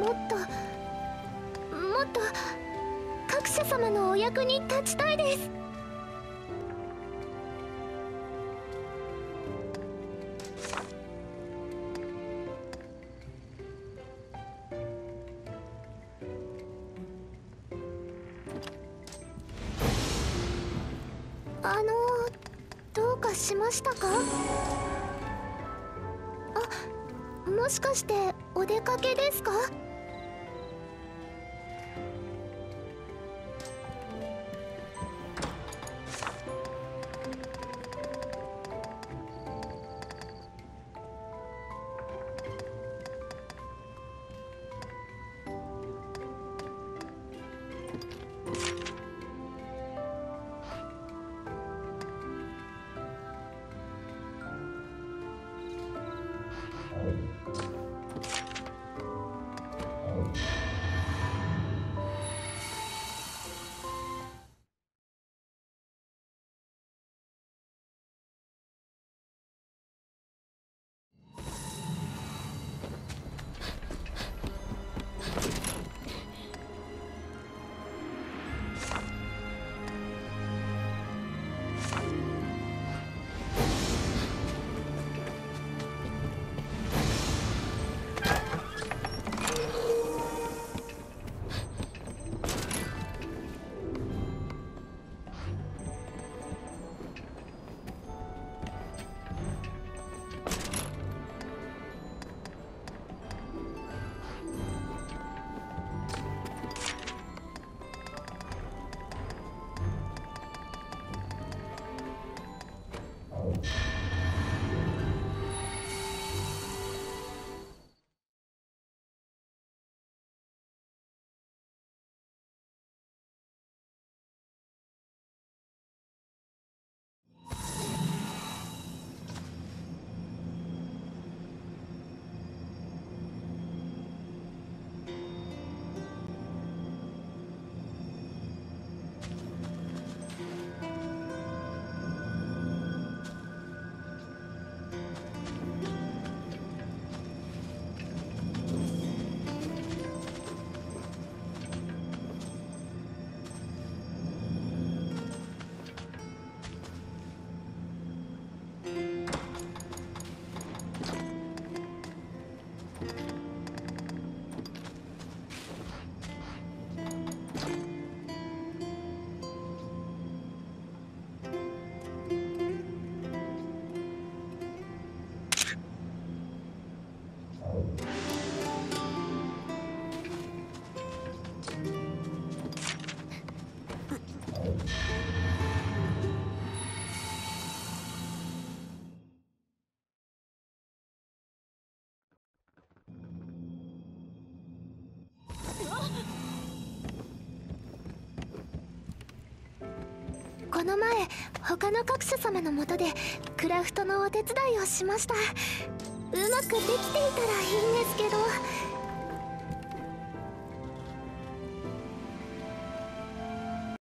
もっともっと各社様のお役に立ちたいです。あのどうかしましたか？あもしかしてお出かけですか？Oh. この前他の各社様のもとでクラフトのお手伝いをしました。うまくできていたらいい。